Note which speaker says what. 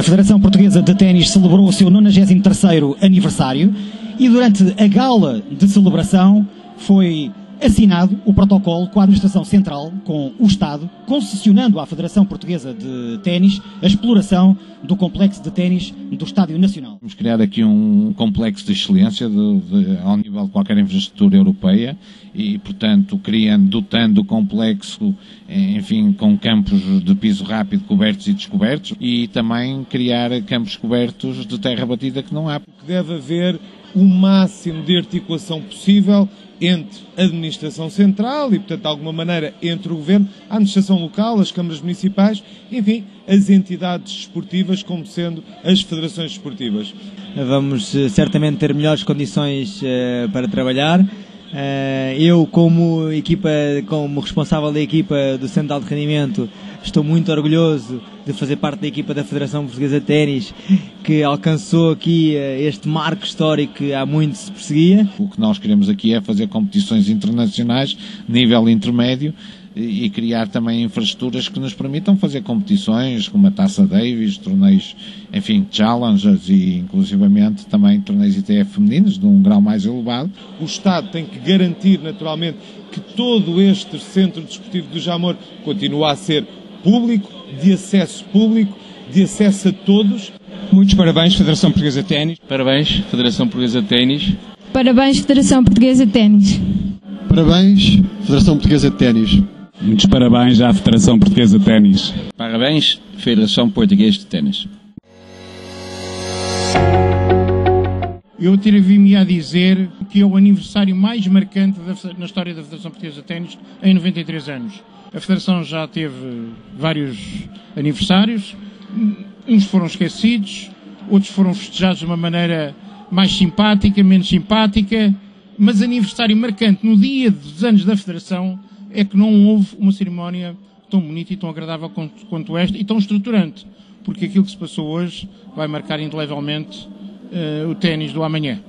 Speaker 1: A Federação Portuguesa de Ténis celebrou o seu 93º aniversário e durante a gala de celebração foi assinado o protocolo com a Administração Central, com o Estado, concessionando à Federação Portuguesa de Ténis a exploração do complexo de ténis do Estádio Nacional.
Speaker 2: Vamos criar aqui um complexo de excelência de, de, ao nível de qualquer infraestrutura europeia e, portanto, criando, dotando o complexo, enfim, com campos de piso rápido cobertos e descobertos e também criar campos cobertos de terra batida que não há.
Speaker 3: Que deve haver o máximo de articulação possível entre a administração central e, portanto, de alguma maneira, entre o governo, a administração local, as câmaras municipais, enfim, as entidades esportivas, como sendo as federações esportivas.
Speaker 4: Vamos eh, certamente ter melhores condições uh, para trabalhar. Uh, eu, como equipa, como responsável da equipa do Centro de Rendimento, estou muito orgulhoso de fazer parte da equipa da Federação Portuguesa de Ténis, que alcançou aqui uh, este marco histórico que há muito se perseguia.
Speaker 2: O que nós queremos aqui é fazer competições internacionais, nível intermédio, e criar também infraestruturas que nos permitam fazer competições como a Taça Davis, torneios, enfim, challengers e inclusivamente também torneios ITF femininos de um grau mais elevado.
Speaker 3: O Estado tem que garantir naturalmente que todo este centro desportivo do Jamor continua a ser público, de acesso público, de acesso a todos.
Speaker 5: Muitos parabéns, Federação Portuguesa de Ténis.
Speaker 6: Parabéns, Federação Portuguesa de Ténis.
Speaker 7: Parabéns, Federação Portuguesa de Ténis.
Speaker 8: Parabéns, Federação Portuguesa de Ténis.
Speaker 9: Muitos parabéns à Federação Portuguesa de Ténis.
Speaker 6: Parabéns, Federação Portuguesa de Ténis.
Speaker 10: Eu atrevi-me a dizer que é o aniversário mais marcante na história da Federação Portuguesa de Ténis em 93 anos. A Federação já teve vários aniversários, uns foram esquecidos, outros foram festejados de uma maneira mais simpática, menos simpática, mas aniversário marcante no dia dos anos da Federação é que não houve uma cerimónia tão bonita e tão agradável quanto, quanto esta e tão estruturante, porque aquilo que se passou hoje vai marcar indelevelmente uh, o ténis do amanhã.